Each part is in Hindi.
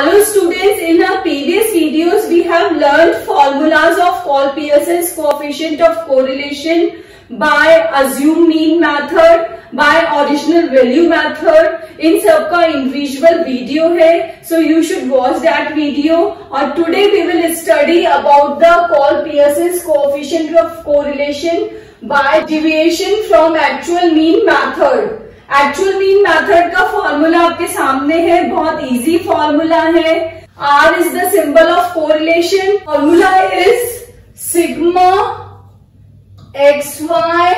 Hello students, in our previous videos we have learned formulas of Paul Pearson's coefficient of correlation by assume mean method, by original value method. इन सबका individual video है, so you should watch that video. और today we will study about the Paul Pearson's coefficient of correlation by deviation from actual mean method. Actual mean method का फॉर्मूला आपके सामने है, बहुत इजी फॉर्मूला है। R is the symbol of correlation formula is sigma X Y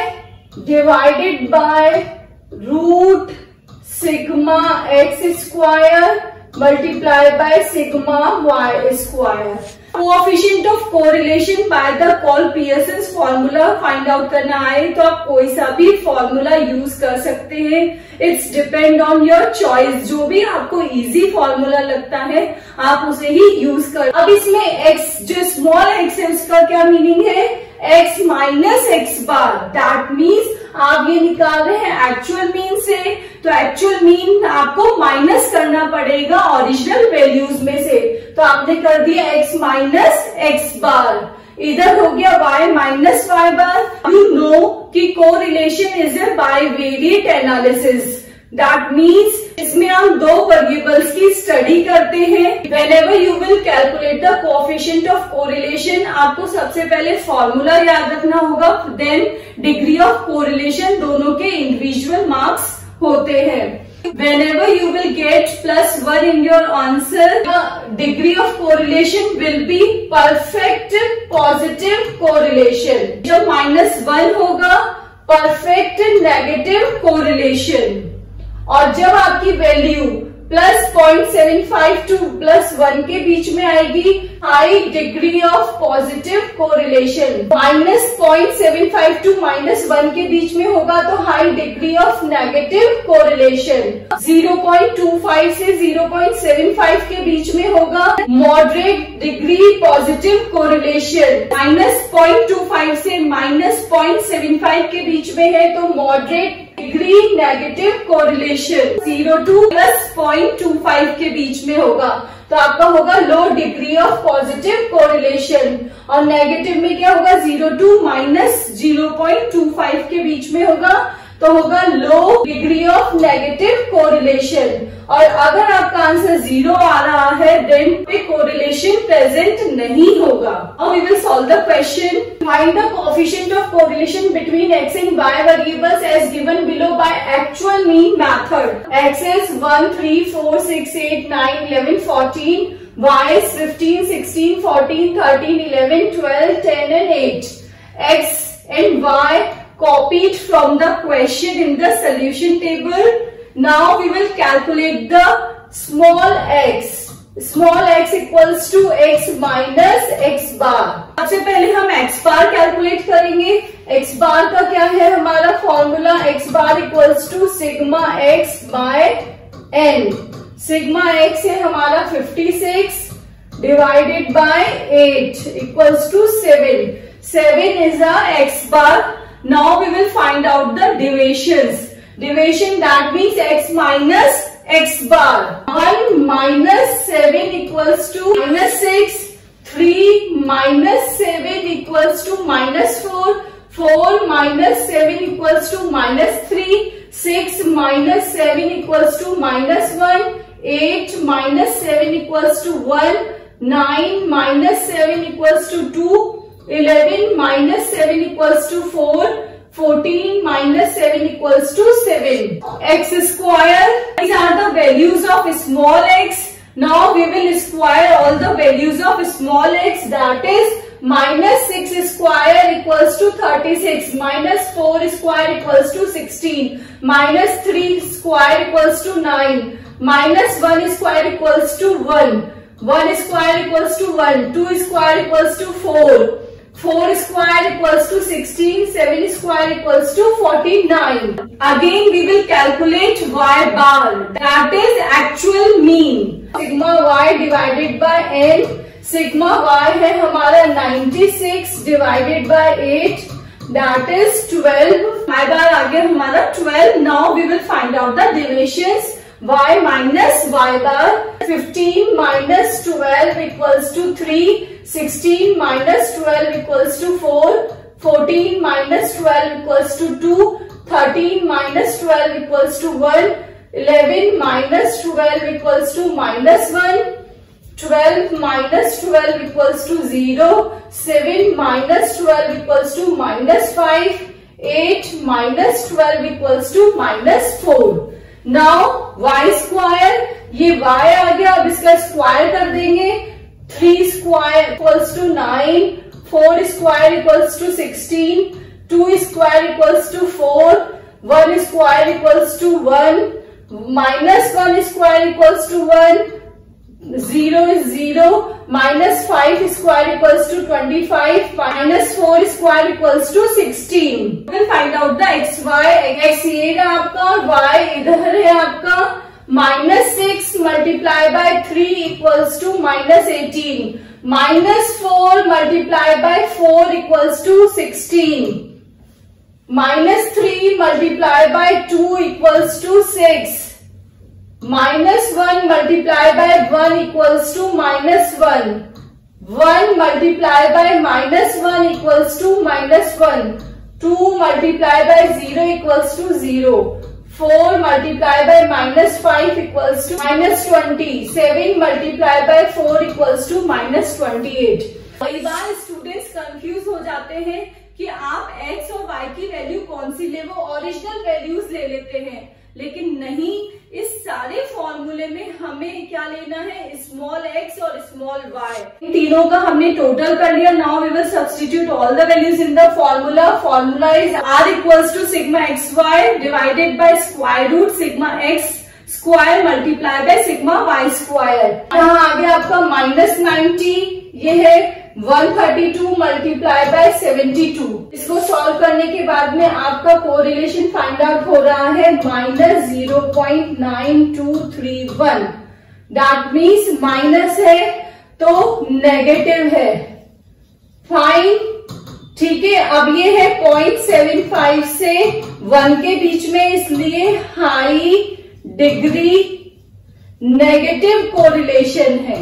divided by root sigma X square multiply by sigma Y square coefficient of correlation by the call Pearson formula find out करना आए तो आप कोई सा भी फॉर्मूला यूज़ कर सकते हैं। It's depend on your choice जो भी आपको इजी फॉर्मूला लगता है, आप उसे ही यूज़ कर अब इसमें एक्स जो स्मॉल एक्स है, उसका क्या मीनिंग है? X minus X bar that means आप ये निकाल रहे हैं एक्चुअल मीन से तो एक्चुअल मीन आपको माइनस करना पड़ेगा ओरिजिनल वैल्यूज़ में से। तो आपने कर दिया एक्स माइनस एक्स बार इधर हो गया y minus Y bar you know कि correlation is a bivariate analysis that means इसमें हम दो वेरिएबल्स की स्टडी करते हैं। Whenever you will calculate the coefficient of correlation आपको सबसे पहले फॉर्मूला याद रखना होगा। देन डिग्री ऑफ़ कोरिलेशन दोनों के इंडिविजुअल मार्क्स होते हैं whenever you will get plus 1 in your answer the degree of correlation will be perfect positive correlation जो minus वन होगा perfect negative correlation और जब आपकी value plus point seven five to plus one के बीच में आएगी high degree of positive correlation minus point seven five to minus one के बीच में होगा तो high degree of negative correlation zero point two five से ज़ीरो पॉइंट सेवन फाइव के बीच में होगा moderate degree positive correlation minus point two five से माइनस पॉइंट सेवन फाइव के बीच में है तो moderate degree negative correlation zero to plus point two five के बीच में होगा। तो आपका होगा low degree of positive correlation और नेगेटिव में क्या होगा? Zero to minus zero point two five के बीच में होगा। तो होगा low degree of negative correlation और अगर आपका आंसर ज़ीरो आ रहा है देन पे कोरिलेशन प्रेजेंट नहीं होगा। और we will solve the question Find the coefficient of correlation between x and y variables as given below by actual mean method. x is 1, 3, 4, 6, 8, 9, 11, 14. y is 15, 16, 14, 13, 11, 12, 10 and 8. x and y copied from the question in the solution table. Now we will calculate the small x. Small x equals to x minus sigma x है हमारा 56 divided by eight equals to 7 7 is a x bar now we will find out the deviations deviation that means x minus x bar one minus seven equals to minus six three minus seven equal to minus four four minus seven equals to minus three six minus seven equal to minus one 8 minus 7 equals to 1. 9 minus 7 equals to 2. 11 minus 7 equals to 4. 14 minus 7 equals to 7. x square. These are the values of small x. Now we will square all the values of small x that is minus 6 square equals to 36 minus 4 square equals to 16 minus 3 square equals to 9 minus 1 square equals to 1 1 square equals to 1 2 square equals to 4 4 square equals to 16, 7 square equals to 49. Again we will calculate y bar that is actual mean. Sigma y divided by n. Sigma y है हमारा 96 divided by 8 that is 12. y bar आ गया हमारा 12. Now we will find out the deviations. Y minus y bar 15 minus 12 equals to 3 16 minus 12 equals to 4 14 minus 12 equals to 2 13 minus 12 equals to 1 11 minus 12 equals to minus 1 12 minus 12 equals to 0 7 minus 12 equals to minus 5 8 minus 12 equals to minus 4 now y square ये y आ गया, अब इसका स्क्वायर कर देंगे। Three square equals to nine four square equals to sixteen two square equals to four one square equals to one minus one square equals to one zero is zero, minus 5 square equals to 25 minus 4 square equals to 16 we'll find out x ये रहा आपका वाई इधर है आपका। Minus six multiply by three equals to minus eighteen minus four multiply by four equals to sixteen minus three multiply by two equals to six minus one multiply by one equals to minus one one multiply by minus one equals to minus one two multiply by zero equals to zero, four multiply by minus five equals to minus twenty, seven multiply by four equals to minus twenty eight. कई बार स्टूडेंट्स कंफ्यूज हो जाते हैं कि आप एक्स और वाई की वैल्यू कौन सी ले, वो ओरिजिनल वैल्यूज़ ले लेते हैं। लेकिन नहीं, इस सारे फॉर्मूले में हमें क्या लेना है? स्मॉल एक्स और स्मॉल वाई तीनों का हमने टोटल कर लिया। Now we will substitute all the values in the formula formula is r equals to sigma x y divided by square root sigma x square multiply by sigma y square यहाँ आगे आपका माइनस नाइनटी ये है 132 मल्टीप्लाई बाय 72 इसको सॉल्व करने के बाद में आपका कोरिलेशन फाइंड आउट हो रहा है minus zero point nine two three one that means minus है तो नेगेटिव है. फाइन ठीक है, अब ये है पॉइंट सेवन फाइव से वन के बीच में, इसलिए हाई डिग्री नेगेटिव कोरिलेशन है.